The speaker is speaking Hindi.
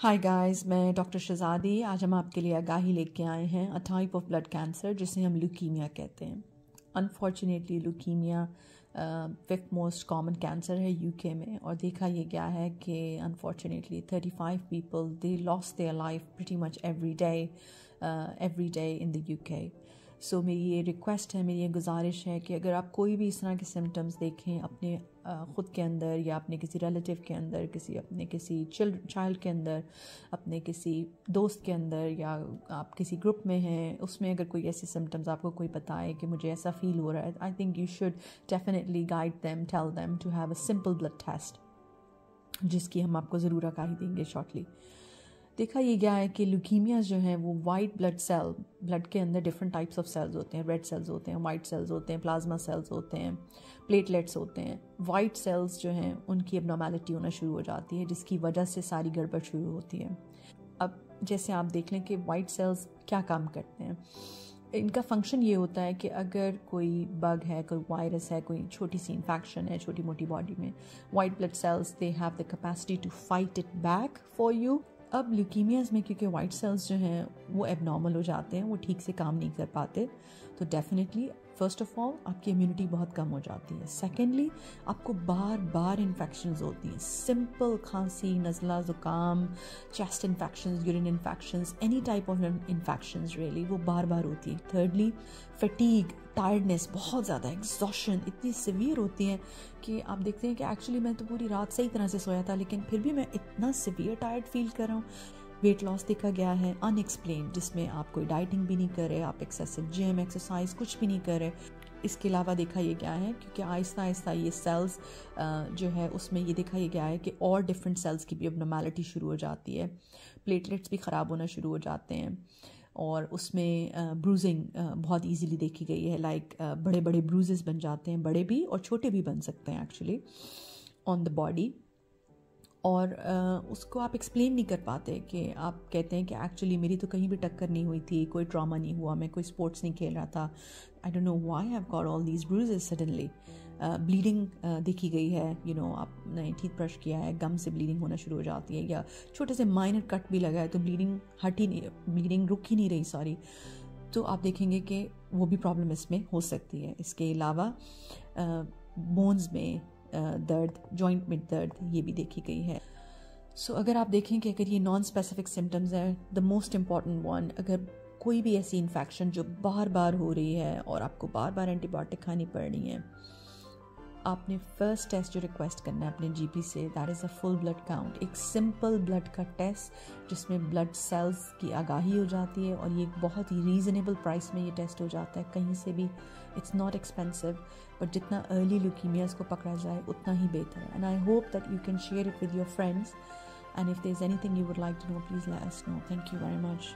हाय गाइस मैं डॉक्टर शहजादी आज हम आपके लिए आगाही लेके आए हैं a type of blood cancer जिसे हम लुकीमिया कहते हैं. Unfortunately leukaemia fifth most common cancer है यूके में. और देखा ये गया है कि unfortunately thirty five people they lose their life pretty much every day every day in the UK so मेरी ये रिक्वेस्ट है, मेरी ये गुजारिश है कि अगर आप कोई भी इस तरह के सिम्टम्स देखें अपने ख़ुद के अंदर या अपने किसी रिलेटिव के अंदर, किसी, अपने किसी चिल्ड चाइल्ड के अंदर, अपने किसी दोस्त के अंदर या आप किसी ग्रुप में हैं, उसमें अगर कोई ऐसे सिम्टम्स आपको कोई बताए कि मुझे ऐसा फील हो रहा है I think you should definitely guide them tell them to have a simple blood test जिसकी हम आपको ज़रूर आगाही देंगे शॉर्टली देखा ये गया है कि लुकीमियाज जो हैं वो वाइट ब्लड सेल ब्लड के अंदर डिफरेंट टाइप्स ऑफ़ सेल्स होते हैं रेड सेल्स होते हैं वाइट सेल्स होते हैं प्लाज्मा सेल्स होते हैं प्लेटलेट्स होते हैं। वाइट सेल्स जो हैं, उनकी अब नॉर्मेलिटी होना शुरू हो जाती है, जिसकी वजह से सारी गड़बड़ शुरू होती है। अब जैसे आप देख लें कि वाइट सेल्स क्या काम करते हैं। इनका फ़ंक्शन ये होता है कि अगर कोई बग है, कोई वायरस है, कोई छोटी सी इन्फेक्शन है, छोटी मोटी बॉडी में white blood cells they have the capacity to fight it back for you अब ल्यूकीमियाज में, क्योंकि वाइट सेल्स जो हैं, वो एबनॉर्मल हो जाते हैं, वो ठीक से काम नहीं कर पाते तो डेफिनेटली फ़र्स्ट ऑफ़ ऑल आपकी इम्यूनिटी बहुत कम हो जाती है। सेकेंडली आपको बार बार इन्फेक्शन होती हैं। सिंपल खांसी, नज़ला, ज़ुकाम chest infection urine infection any type of infection really वो बार बार होती है। थर्डली फटीग टायर्डनेस बहुत ज़्यादा एग्जॉशन इतनी सिवियर होती है कि आप देखते हैं कि एक्चुअली मैं तो पूरी रात सही तरह से सोया था, लेकिन फिर भी मैं इतना सिवियर टायर्ड फील कर रहा हूँ। वेट लॉस देखा गया है अनएक्सप्लेन जिसमें आप कोई डाइटिंग भी नहीं कर रहे, आप एक्सेसिव जिम एक्सरसाइज कुछ भी नहीं कर रहे। इसके अलावा देखा ये गया है, क्योंकि आहिस्ता आहिस्ता ये सेल्स जो है उसमें ये देखा ये गया है कि और डिफरेंट सेल्स की भी अब शुरू हो जाती है। प्लेटलेट्स भी ख़राब होना शुरू हो जाते हैं और उसमें ब्रूजिंग बहुत इजीली देखी गई है। लाइक बड़े बड़े ब्रूजेस बन जाते हैं, बड़े भी और छोटे भी बन सकते हैं एक्चुअली ऑन द बॉडी और उसको आप एक्सप्लेन नहीं कर पाते कि आप कहते हैं कि एक्चुअली मेरी तो कहीं भी टक्कर नहीं हुई थी कोई ट्रामा नहीं हुआ मैं कोई स्पोर्ट्स नहीं खेल रहा था। I don't know why have got all these bruises suddenly bleeding देखी गई है यू you नो know, आपने टीथ ब्रश किया है गम से ब्लीडिंग होना शुरू हो जाती है या छोटे से माइनर कट भी लगा है तो ब्लीडिंग हट ही नहीं ब्लीडिंग रुक ही नहीं रही सॉरी तो आप देखेंगे कि वो भी प्रॉब्लम इसमें हो सकती है। इसके अलावा बोन्स में दर्द जॉइंट में दर्द ये भी देखी गई है। सो so, अगर आप देखें कि अगर ये नॉन स्पेसिफिक सिम्टम्स हैं द मोस्ट इंपॉर्टेंट वन अगर कोई भी ऐसी इन्फेक्शन जो बार बार हो रही है और आपको बार बार एंटीबायोटिक खानी पड़ रही है आपने फ़र्स्ट टेस्ट जो रिक्वेस्ट करना है अपने जीपी से that is a full blood count एक सिंपल ब्लड का टेस्ट जिसमें ब्लड सेल्स की आगाही हो जाती है और ये एक बहुत ही रीज़नेबल प्राइस में ये टेस्ट हो जाता है। कहीं से भी इट्स नॉट एक्सपेंसिव बट जितना अर्ली ल्यूकीमियाज को पकड़ा जाए, उतना ही बेहतर है। And I hope that you can share it with your friends and if there is anything you would like to know please let us know thank you very much